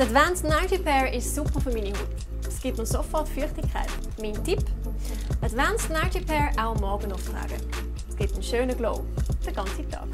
Das Advanced Night Repair ist super für meine Haut. Es gibt mir sofort Feuchtigkeit. Mein Tipp? Advanced Night Repair auch am Morgen auftragen. Es gibt einen schönen Glow, den ganzen Tag.